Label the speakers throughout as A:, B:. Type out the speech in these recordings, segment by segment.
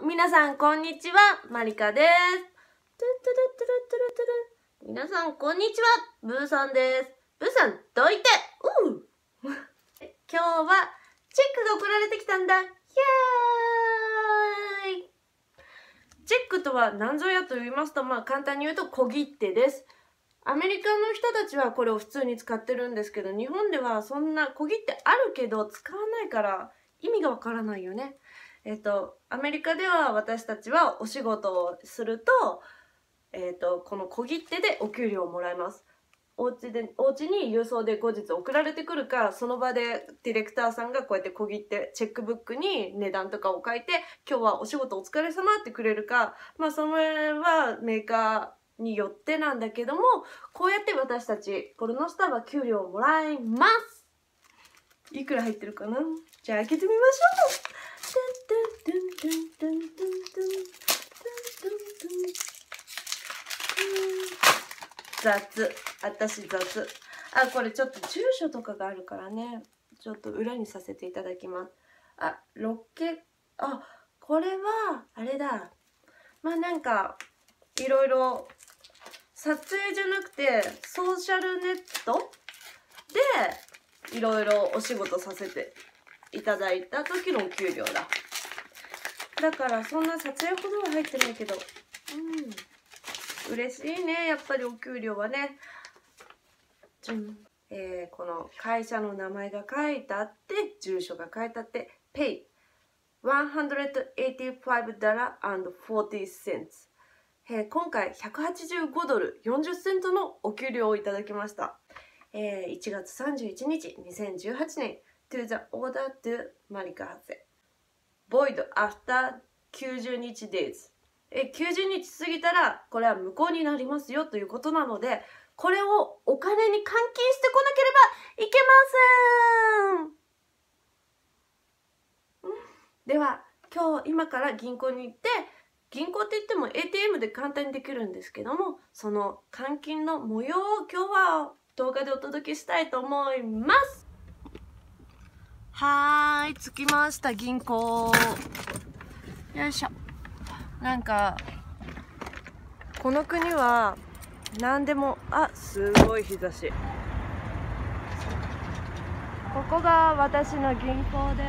A: も、皆さん、こんにちは。マリカです。皆さん、こんにちは。ブーさんです。ブーさん、どいてうう 今日は、チェックが送られてきたんだ。イェーイチェックとは何ぞやと言いますと、まあ簡単に言うと小切手です。アメリカの人たちはこれを普通に使ってるんですけど、日本ではそんな小切手あるけど使わないから意味がわからないよね。えっ、と、アメリカでは私たちはお仕事をすると、えっ、と、この小切手でお給料をもらいます。お家で、お家に郵送で後日送られてくるか、その場でディレクターさんがこうやって小切手、チェックブックに値段とかを書いて、今日はお仕事お疲れ様ってくれるか、まあそれはメーカーによってなんだけども、こうやって私たち、ポルノスターは給料をもらいます。いくら入ってるかな？じゃあ開けてみましょう。雑。私雑。あ、これちょっと住所とかがあるからね。ちょっと裏にさせていただきます。あ、ロケ、あ、これは、あれだ。まあなんか、いろいろ、撮影じゃなくて、ソーシャルネットで、いろいろお仕事させていただいた時のお給料だ。だからそんな撮影ほどは入ってないけど、うん。嬉しいね、やっぱりお給料はね。うんえーこの会社の名前が書いてあって、住所が書いてあって、Pay $185.40 えー今回185ドル40セントのお給料をいただきました。えー1月31日2018年 to the order to マリカハセ void after 90日 days. え90日過ぎたらこれは無効になりますよということなのでこれをお金に換金してこなければいけません。うんでは今日今から銀行に行って銀行って言っても ATM で簡単にできるんですけどもその換金の模様を今日は動画でお届けしたいと思います。はーい着きました銀行。よいしょ。なんかこの国は何でもあすごい日差し。ここが私の銀行で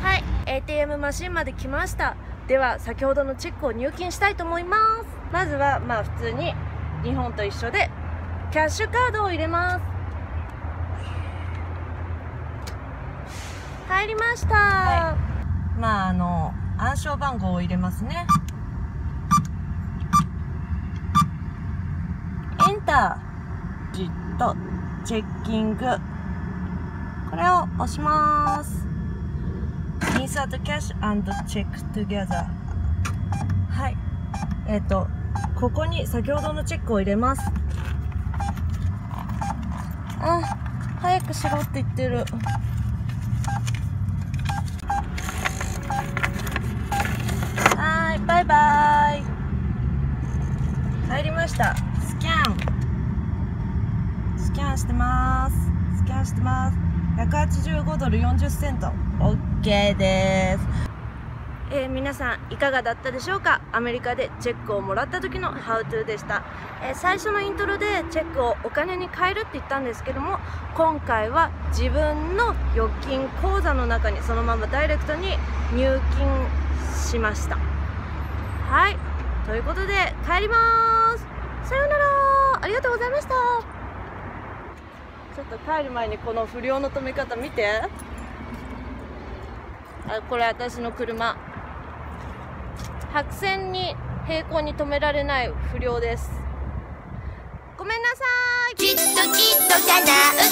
A: す。はい ATM マシンまで来ました。では先ほどのチェックを入金したいと思います。まずはまあ普通に日本と一緒でキャッシュカードを入れます。入りました、まああの暗証番号を入れますね。エンターじっとチェッキング。これを押します。Insert cash and check together はい。えっ、とここに先ほどのチェックを入れます。あ早くしろって言ってるはーいバイバイ。入りました。スキャン。スキャンしてます。スキャンしてます。185ドル40セント。OK です。えー皆さんいかがだったでしょうか？アメリカでチェックをもらった時の How to でした、えー最初のイントロでチェックをお金に変えるって言ったんですけども今回は自分の預金口座の中にそのままダイレクトに入金しました。はい。ということで帰ります。さようなら。ありがとうございました。ちょっと帰る前にこの不良の止め方見て。あこれ私の車。白線に平行に止められない不良です。ごめんなさい。
B: きっときっと叶う